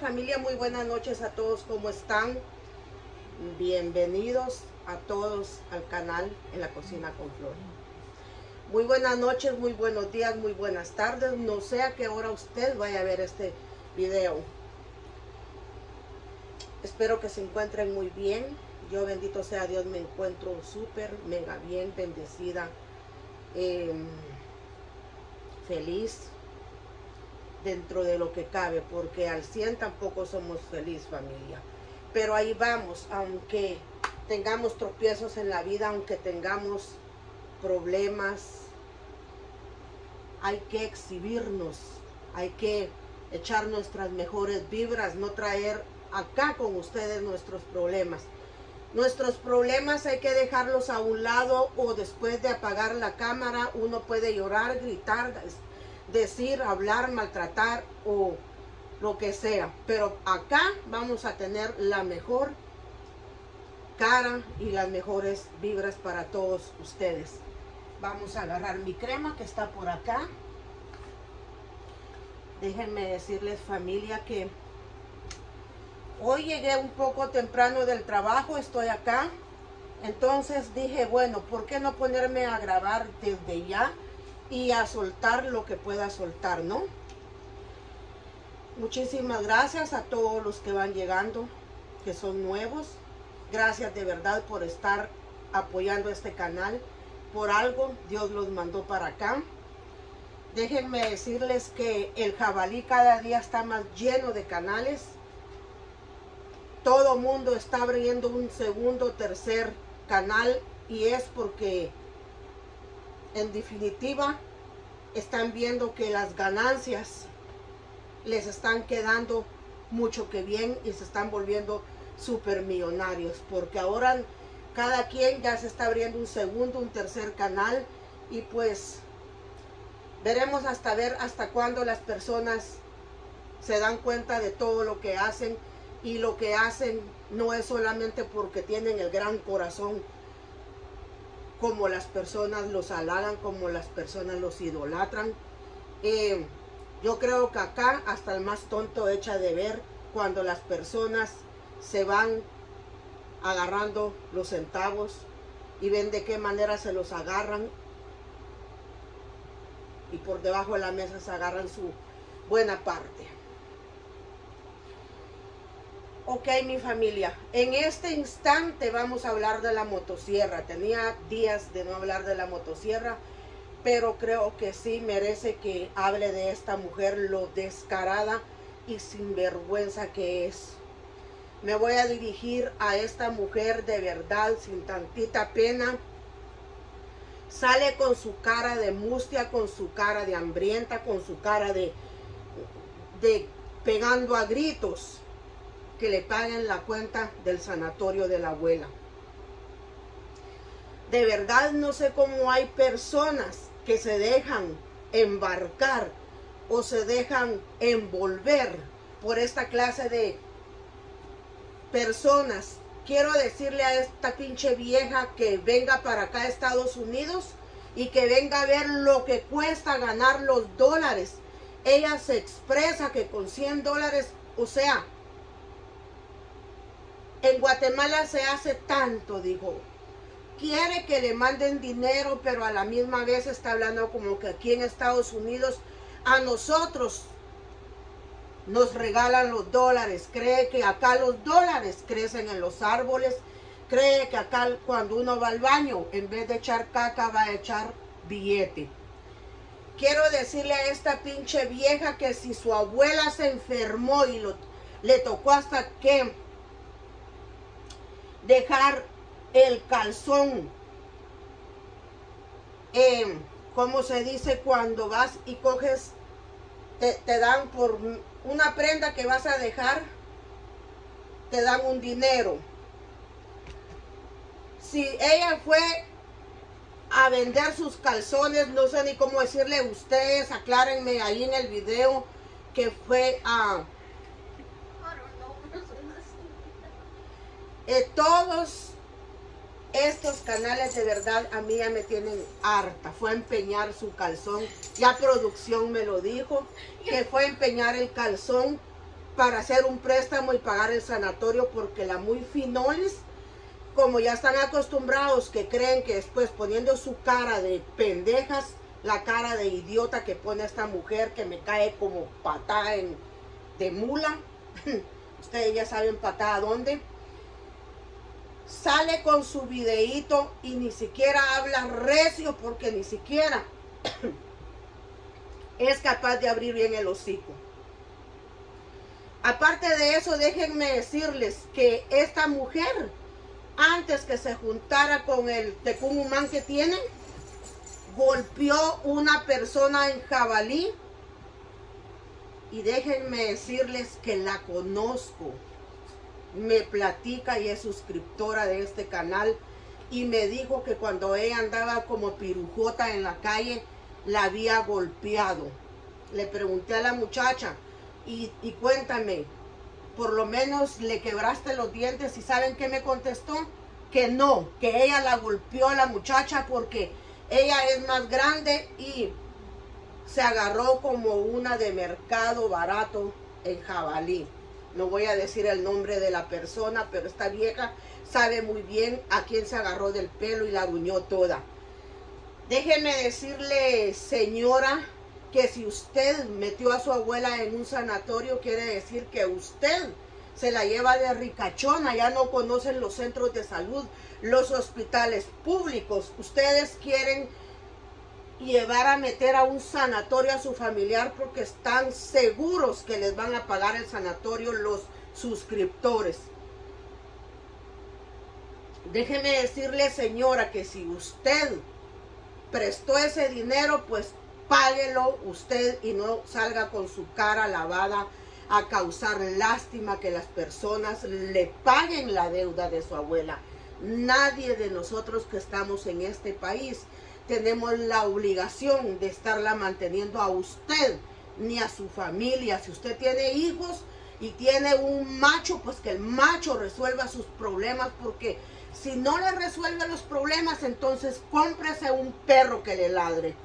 familia, muy buenas noches a todos, ¿cómo están? Bienvenidos a todos al canal En la Cocina con Flor. Muy buenas noches, muy buenos días, muy buenas tardes. No sé a qué hora usted vaya a ver este video. Espero que se encuentren muy bien. Yo, bendito sea Dios, me encuentro súper, mega bien, bendecida, em, feliz, dentro de lo que cabe, porque al 100 tampoco somos feliz familia. Pero ahí vamos, aunque tengamos tropiezos en la vida, aunque tengamos problemas, hay que exhibirnos, hay que echar nuestras mejores vibras, no traer acá con ustedes nuestros problemas. Nuestros problemas hay que dejarlos a un lado o después de apagar la cámara uno puede llorar, gritar, decir, hablar, maltratar o lo que sea. Pero acá vamos a tener la mejor cara y las mejores vibras para todos ustedes. Vamos a agarrar mi crema que está por acá. Déjenme decirles familia que hoy llegué un poco temprano del trabajo, estoy acá. Entonces dije, bueno, ¿por qué no ponerme a grabar desde ya? Y a soltar lo que pueda soltar, ¿no? Muchísimas gracias a todos los que van llegando, que son nuevos. Gracias de verdad por estar apoyando este canal. Por algo Dios los mandó para acá. Déjenme decirles que el jabalí cada día está más lleno de canales. Todo mundo está abriendo un segundo, tercer canal y es porque en definitiva, están viendo que las ganancias les están quedando mucho que bien y se están volviendo super millonarios porque ahora cada quien ya se está abriendo un segundo, un tercer canal y pues veremos hasta ver hasta cuándo las personas se dan cuenta de todo lo que hacen y lo que hacen no es solamente porque tienen el gran corazón como las personas los halagan, como las personas los idolatran. Eh, yo creo que acá hasta el más tonto echa de ver cuando las personas se van agarrando los centavos y ven de qué manera se los agarran y por debajo de la mesa se agarran su buena parte. Ok, mi familia, en este instante vamos a hablar de la motosierra. Tenía días de no hablar de la motosierra, pero creo que sí merece que hable de esta mujer, lo descarada y sinvergüenza que es. Me voy a dirigir a esta mujer de verdad, sin tantita pena. Sale con su cara de mustia, con su cara de hambrienta, con su cara de, de pegando a gritos que le paguen la cuenta del sanatorio de la abuela. De verdad no sé cómo hay personas que se dejan embarcar o se dejan envolver por esta clase de personas. Quiero decirle a esta pinche vieja que venga para acá a Estados Unidos y que venga a ver lo que cuesta ganar los dólares. Ella se expresa que con 100 dólares, o sea, en Guatemala se hace tanto, dijo. Quiere que le manden dinero, pero a la misma vez está hablando como que aquí en Estados Unidos a nosotros nos regalan los dólares. Cree que acá los dólares crecen en los árboles. Cree que acá cuando uno va al baño, en vez de echar caca, va a echar billete. Quiero decirle a esta pinche vieja que si su abuela se enfermó y le tocó hasta que dejar el calzón, eh, como se dice cuando vas y coges, te, te dan por una prenda que vas a dejar, te dan un dinero. Si ella fue a vender sus calzones, no sé ni cómo decirle ustedes, aclárenme ahí en el video que fue a... Eh, todos estos canales de verdad a mí ya me tienen harta. Fue a empeñar su calzón. Ya producción me lo dijo. Que fue a empeñar el calzón para hacer un préstamo y pagar el sanatorio porque la muy finolis, como ya están acostumbrados que creen que después poniendo su cara de pendejas, la cara de idiota que pone esta mujer que me cae como patada en, de mula, ustedes ya saben patada dónde, sale con su videíto y ni siquiera habla recio porque ni siquiera es capaz de abrir bien el hocico. Aparte de eso, déjenme decirles que esta mujer, antes que se juntara con el tecumumán que tiene, golpeó una persona en jabalí. Y déjenme decirles que la conozco. Me platica y es suscriptora de este canal. Y me dijo que cuando ella andaba como pirujota en la calle, la había golpeado. Le pregunté a la muchacha, y, cuéntame, por lo menos le quebraste los dientes y saben qué me contestó? Que no, que ella la golpeó a la muchacha porque ella es más grande y se agarró como una de mercado barato en jabalí. No voy a decir el nombre de la persona, pero esta vieja sabe muy bien a quién se agarró del pelo y la gruñó toda. Déjeme decirle, señora, que si usted metió a su abuela en un sanatorio, quiere decir que usted se la lleva de ricachona, ya no conocen los centros de salud, los hospitales públicos. Ustedes quieren llevar a meter a un sanatorio a su familiar porque están seguros que les van a pagar el sanatorio los suscriptores. Déjeme decirle, señora, que si usted prestó ese dinero, pues páguelo usted y no salga con su cara lavada a causar lástima que las personas le paguen la deuda de su abuela. Nadie de nosotros que estamos en este país tenemos la obligación de estarla manteniendo a usted ni a su familia. Si usted tiene hijos y tiene un macho, pues que el macho resuelva sus problemas porque si no le resuelve los problemas, entonces cómprese un perro que le ladre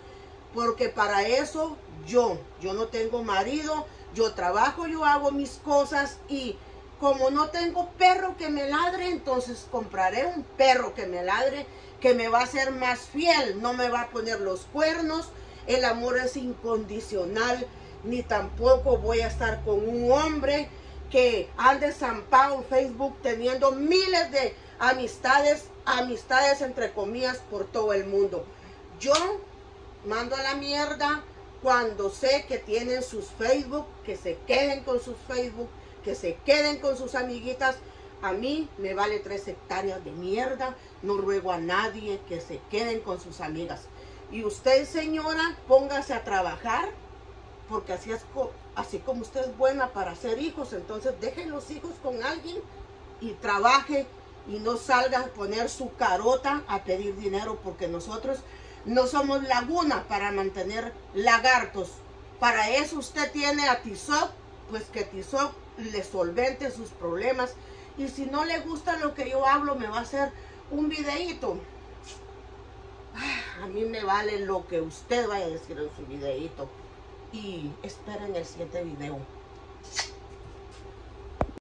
porque para eso yo, yo no tengo marido, yo trabajo, yo hago mis cosas y como no tengo perro que me ladre, entonces compraré un perro que me ladre, que me va a ser más fiel, no me va a poner los cuernos, el amor es incondicional, ni tampoco voy a estar con un hombre que ande zampado en Facebook teniendo miles de amistades, amistades entre comillas por todo el mundo. Yo mando a la mierda cuando sé que tienen sus Facebook, que se queden con sus Facebook, que se queden con sus amiguitas. A mí me vale tres hectáreas de mierda. No ruego a nadie que se queden con sus amigas. Y usted, señora, póngase a trabajar, porque así es así como usted es buena para hacer hijos, entonces dejen los hijos con alguien y trabaje y no salga a poner su carota a pedir dinero, porque nosotros no somos laguna para mantener lagartos. Para eso usted tiene a Tizoc, pues que Tizoc le solvente sus problemas. Y si no le gusta lo que yo hablo, me va a hacer un videíto. Ah, a mí me vale lo que usted vaya a decir en su videíto. Y esperen el siguiente video.